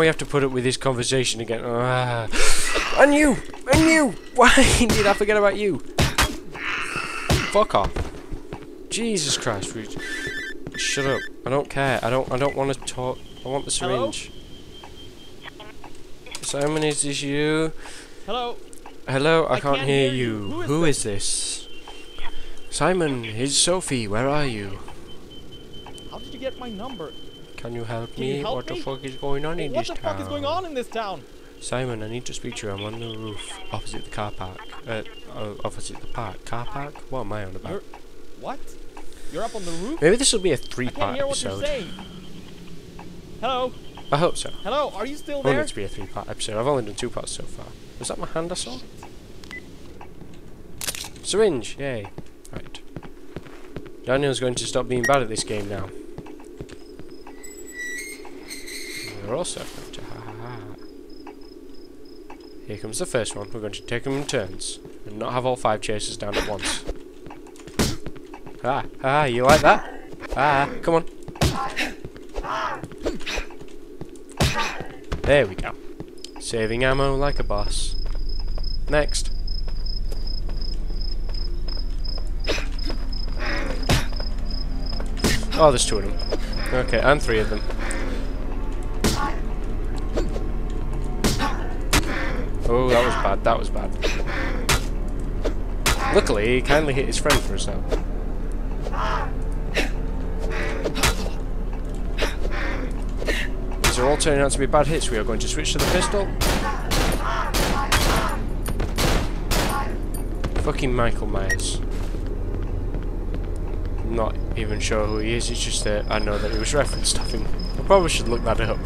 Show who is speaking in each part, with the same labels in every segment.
Speaker 1: we have to put up with this conversation again. Ah. And you! And you! Why did I forget about you? Fuck off. Jesus Christ. Shut up. I don't care. I don't I don't want to talk. I want the
Speaker 2: Hello?
Speaker 1: syringe. Simon, is this you?
Speaker 2: Hello?
Speaker 1: Hello, I,
Speaker 2: I
Speaker 1: can't,
Speaker 2: can't
Speaker 1: hear,
Speaker 2: hear
Speaker 1: you.
Speaker 2: you. Who is
Speaker 1: Who is this? Simon, it's Sophie. Where are you?
Speaker 2: How did you get my number?
Speaker 1: Can you help
Speaker 2: Can
Speaker 1: me?
Speaker 2: you help
Speaker 1: what
Speaker 2: me?
Speaker 1: the fuck is going on in
Speaker 2: what
Speaker 1: this
Speaker 2: the
Speaker 1: town?
Speaker 2: fuck is going on in this town?
Speaker 1: Simon, I need to speak to you. I'm on the roof, opposite the car park. Uh, uh, opposite the park. Car park? What am I on about?
Speaker 2: You're... What? You're up on the roof?
Speaker 1: Maybe this will be a three-part
Speaker 2: what
Speaker 1: episode.
Speaker 2: Hello?
Speaker 1: I hope so.
Speaker 2: Hello? Are you still
Speaker 1: I want
Speaker 2: there?
Speaker 1: it to be a three-part episode. I've only done two parts so far. Was that my hand I saw? Syringe! Yay. Right. Daniel's going to stop being bad at this game now. We're also ha ha ha. Here comes the first one. We're going to take them in turns. And not have all five chasers down at once. Ah, ah, you like that? Ah, come on. There we go. Saving ammo like a boss. Next. Oh, there's two of them. Okay, and three of them. Oh, that was bad. That was bad. Luckily, he kindly hit his friend for a sec. These are all turning out to be bad hits. We are going to switch to the pistol. Fucking Michael Myers. Not even sure who he is, it's just that I know that it was referenced of. I probably should look that up.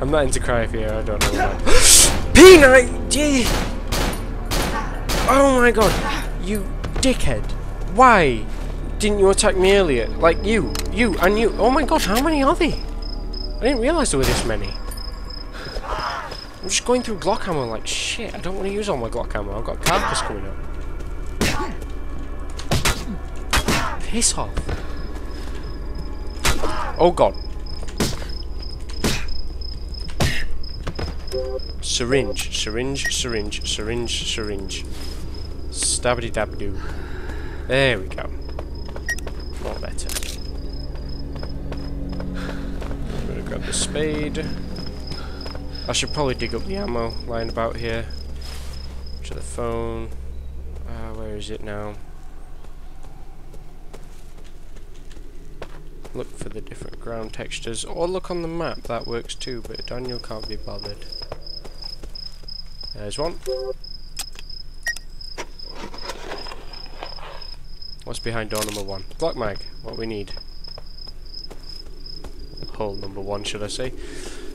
Speaker 1: I'm not into cry here, I don't know why. Peanut! Gee! Oh my god! You dickhead! Why didn't you attack me earlier? Like you, you, and you. Oh my god, how many are they? I didn't realise there were this many. I'm just going through Glock ammo like shit. I don't want to use all my Glock ammo. I've got carcass coming up. Piss off. Oh god. Syringe, syringe, syringe, syringe, syringe. Stabbity dab doo. There we go. Not better. I'm gonna grab the spade. I should probably dig up the ammo lying about here. To the phone. Uh, where is it now? Look for the different ground textures, or look on the map, that works too, but Daniel can't be bothered. There's one. What's behind door number one? Glock mag, what we need. Hole number one, should I say.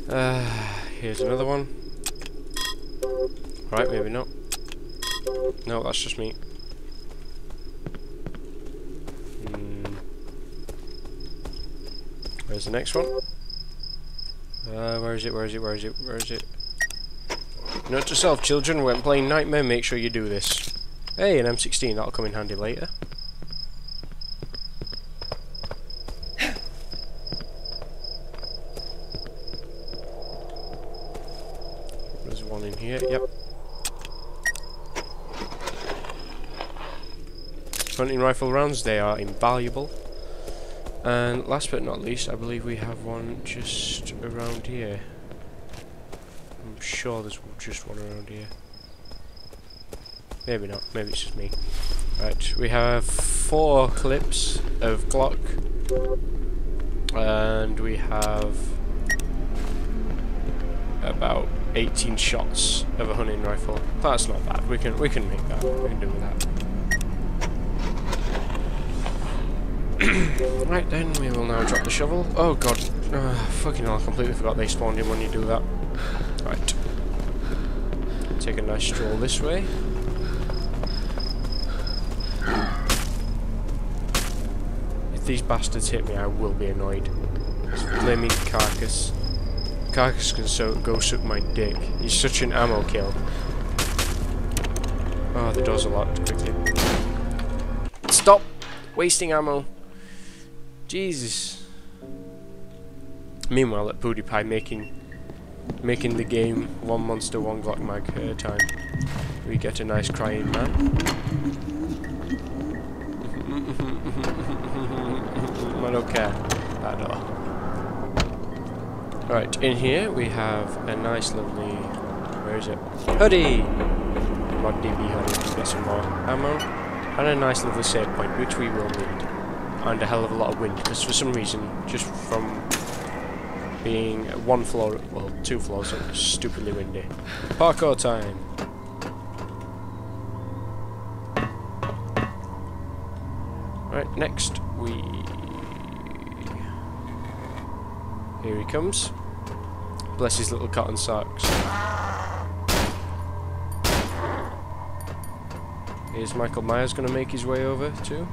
Speaker 1: Uh, here's another one. Right, maybe not. No, that's just me. Hmm. Where's the next one? Uh, where is it, where is it, where is it, where is it? Note to self, children, when playing Nightmare, make sure you do this. Hey, an M16, that'll come in handy later. There's one in here, yep. Hunting rifle rounds, they are invaluable. And last but not least, I believe we have one just around here. Sure there's just one around here. Maybe not, maybe it's just me. Right, we have four clips of Glock. And we have about 18 shots of a hunting rifle. That's not bad. We can we can make that. We can do with that. right then, we will now drop the shovel. Oh god, uh, fucking hell! I completely forgot they spawned in when you do that. Right. Take a nice stroll this way. If these bastards hit me, I will be annoyed. This flaming carcass. Carcass can so go suck my dick. He's such an ammo kill. Oh, the door's locked quickly. Stop wasting ammo. Jesus. Meanwhile, at PewDiePie making making the game one monster, one Glock mag at a time. We get a nice crying man. I don't care at all. Right, in here we have a nice lovely, where is it? Hoodie! Mod DB hoodie, get some more ammo, and a nice lovely save point, which we will need. And a hell of a lot of wind, because for some reason, just from being one floor, well, two floors, it's stupidly windy. Parkour time! Right, next we... Here he comes. Bless his little cotton socks. Is Michael Myers going to make his way over too?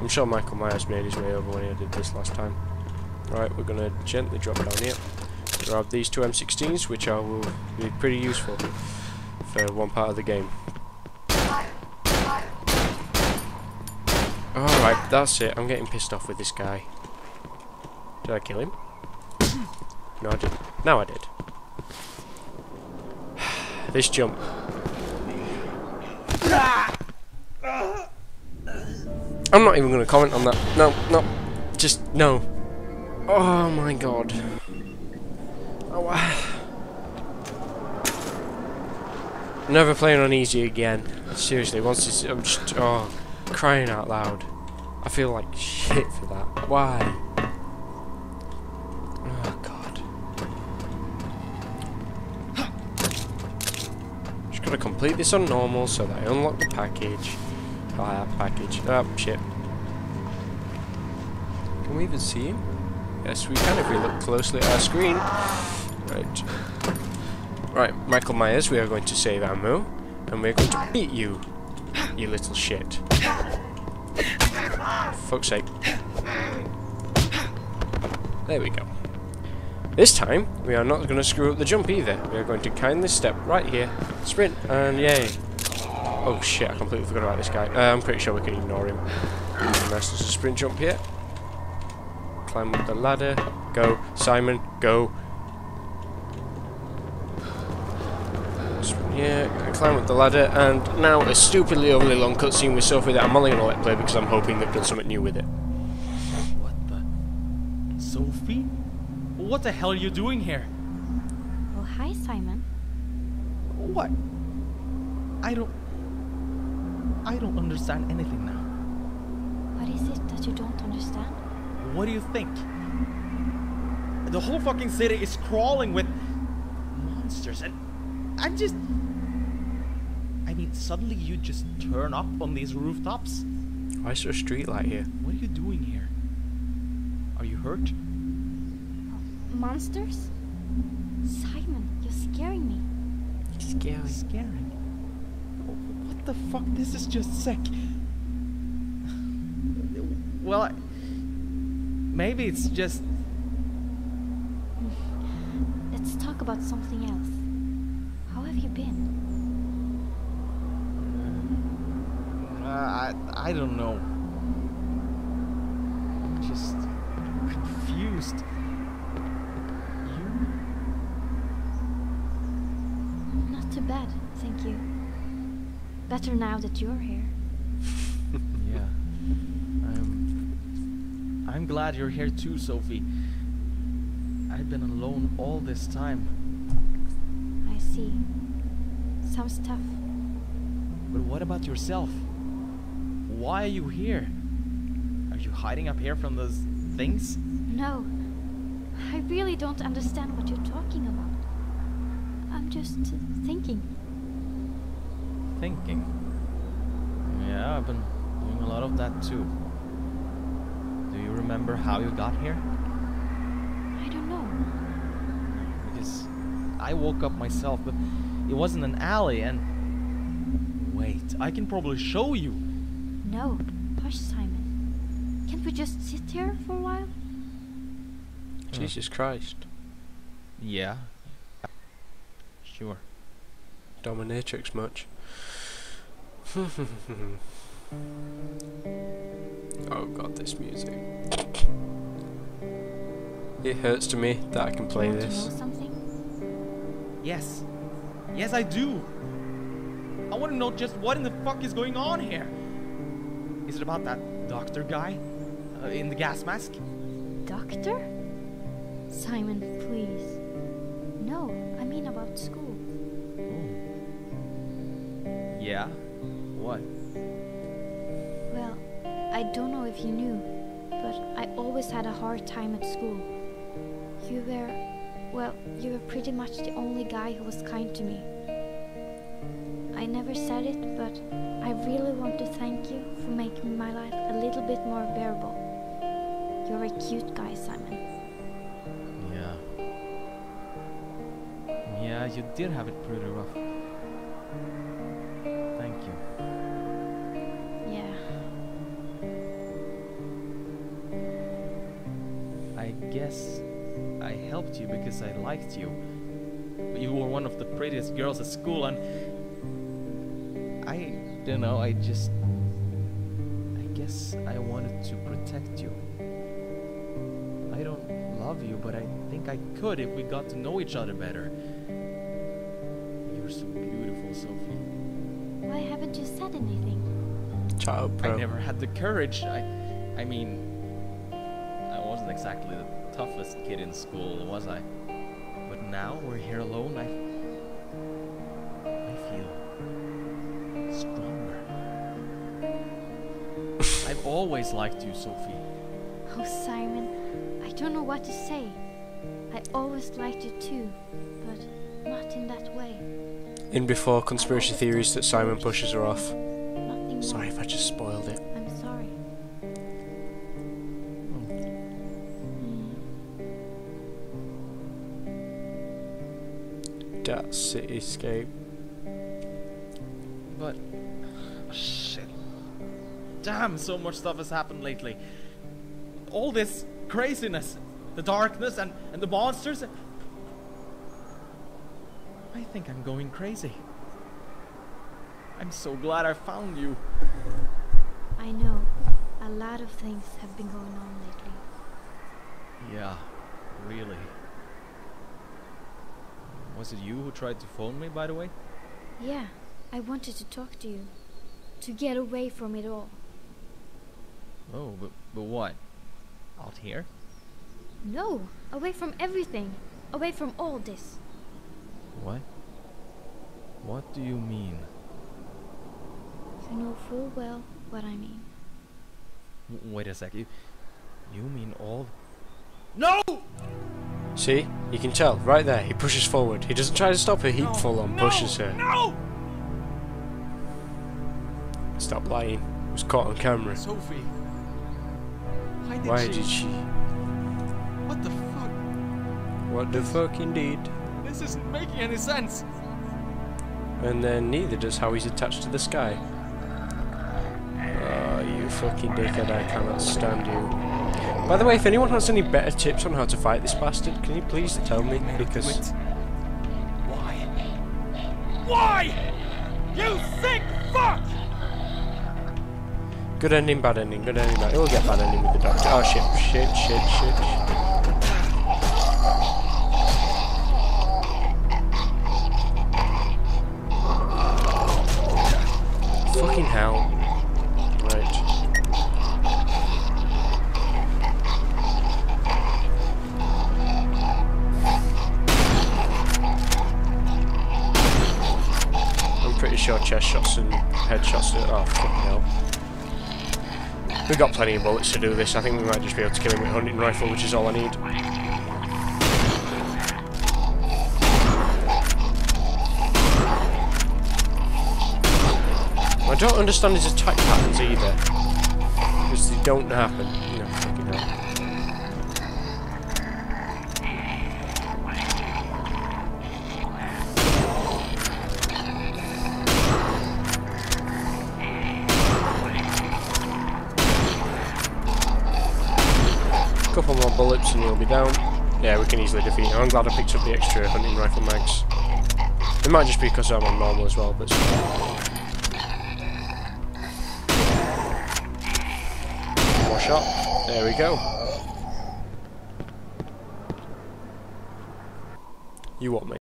Speaker 1: I'm sure Michael Myers made his way over when he did this last time. Right, we're going to gently drop down here. Grab these two M16s, which are, will be pretty useful for one part of the game. Alright, that's it. I'm getting pissed off with this guy. Did I kill him? No, I didn't. Now I did. this jump. I'm not even going to comment on that. No, no. Just, no. Oh my god. Oh, wow. Never playing on easy again. Seriously, once I'm just, oh, crying out loud. I feel like shit for that. Why? Oh god. Just gotta complete this on normal so that I unlock the package. Ah, package. Oh, shit. Can we even see him? Yes, we can if we look closely at our screen. Right. Right, Michael Myers, we are going to save ammo. And we're going to beat you, you little shit. Fuck's sake. There we go. This time, we are not going to screw up the jump either. We are going to kindly step right here, sprint, and yay. Oh shit, I completely forgot about this guy. Uh, I'm pretty sure we can ignore him. There's a sprint jump here. Climb up the ladder. Go. Simon, go. Yeah, climb up the ladder, and now a stupidly overly long cutscene with Sophie that I'm only going to let play because I'm hoping they've done something new with it.
Speaker 2: What the? Sophie? What the hell are you doing here?
Speaker 3: Oh, hi, Simon.
Speaker 2: What? I don't. I don't understand anything now.
Speaker 3: What is it that you don't understand?
Speaker 2: What do you think? The whole fucking city is crawling with monsters, and I'm just. I mean, suddenly you just turn up on these rooftops?
Speaker 1: Why is there a street light here?
Speaker 2: What are you doing here? Are you hurt?
Speaker 3: Monsters? Simon, you're scaring me.
Speaker 1: Scary.
Speaker 2: Scaring. Oh, What the fuck? This is just sick. Well, I, maybe it's just.
Speaker 3: Let's talk about something else. How have you been?
Speaker 2: Uh, I I don't know. Just confused. You?
Speaker 3: Not too bad, thank you. Better now that you're here.
Speaker 2: I'm. Glad you're here too, Sophie. I've been alone all this time.
Speaker 3: I see. Sounds tough.
Speaker 2: But what about yourself? Why are you here? Are you hiding up here from those things?
Speaker 3: No. I really don't understand what you're talking about. I'm just thinking.
Speaker 2: Thinking. Yeah, I've been doing a lot of that too. Do you remember how you got here?
Speaker 3: I don't know.
Speaker 2: Because I woke up myself, but it wasn't an alley and. Wait, I can probably show you.
Speaker 3: No. Hush, Simon. Can't we just sit here for a while? Hmm.
Speaker 1: Jesus Christ.
Speaker 2: Yeah. Sure.
Speaker 1: Dominatrix much. oh god, this music. It hurts to me that I can play this.
Speaker 2: Yes. Yes, I do. I want to know just what in the fuck is going on here. Is it about that doctor guy uh, in the gas mask?
Speaker 3: Doctor? Simon, please. No, I mean about school.
Speaker 2: Yeah. What?
Speaker 3: Well, I don't know if you knew, but I always had a hard time at school. You were, well, you were pretty much the only guy who was kind to me. I never said it, but I really want to thank you for making my life a little bit more bearable. You're a cute guy, Simon.
Speaker 2: Yeah. Yeah, you did have it pretty rough. Guess I helped you because I liked you. You were one of the prettiest girls at school, and I don't know. I just, I guess I wanted to protect you. I don't love you, but I think I could if we got to know each other better. You're so beautiful, Sophie.
Speaker 3: Why haven't you said anything?
Speaker 1: Child
Speaker 2: I never had the courage. I, I mean, I wasn't exactly the toughest kid in school, was I? But now we're here alone. I, I feel stronger. I've always liked you, Sophie.
Speaker 3: Oh, Simon, I don't know what to say. I always liked you too, but not in that way.
Speaker 1: In before conspiracy theories that Simon pushes her off. Sorry if I just spoiled it. That cityscape.
Speaker 2: But oh, shit. Damn, so much stuff has happened lately. All this craziness, the darkness and, and the monsters. I think I'm going crazy. I'm so glad I found you.
Speaker 3: I know. A lot of things have been going on lately.
Speaker 2: Yeah, really. Was it you who tried to phone me, by the way?
Speaker 3: Yeah, I wanted to talk to you. To get away from it all.
Speaker 2: Oh, but, but what? Out here?
Speaker 3: No, away from everything. Away from all this.
Speaker 2: What? What do you mean?
Speaker 3: You know full well what I mean.
Speaker 2: W- wait a sec. You, you mean all? No!
Speaker 1: See? You can tell, right there, he pushes forward. He doesn't try to stop her, he full on pushes her.
Speaker 2: No!
Speaker 1: Stop lying. It was caught on camera.
Speaker 2: Sophie. Why did
Speaker 1: Why
Speaker 2: she?
Speaker 1: did she?
Speaker 2: What the fuck?
Speaker 1: What the fuck indeed?
Speaker 2: This isn't making any sense.
Speaker 1: And then neither does how he's attached to the sky. Oh, you fucking dickhead, I cannot stand you. By the way, if anyone has any better tips on how to fight this bastard, can you please tell me? Because
Speaker 2: Why? Why? You sick fuck!
Speaker 1: good ending, bad ending, good ending, bad. He'll get bad ending with the doctor. Oh shit, shit, shit, shit. shit. Fucking hell. Chest shots and headshots. Oh, fucking hell. We've got plenty of bullets to do this. I think we might just be able to kill him with a hunting rifle, which is all I need. I don't understand his attack patterns either. Because they don't happen. Bullets and he'll be down. Yeah, we can easily defeat him. I'm glad I picked up the extra hunting rifle mags. It might just be because I'm on normal as well, but. More shot. There we go. You want mate?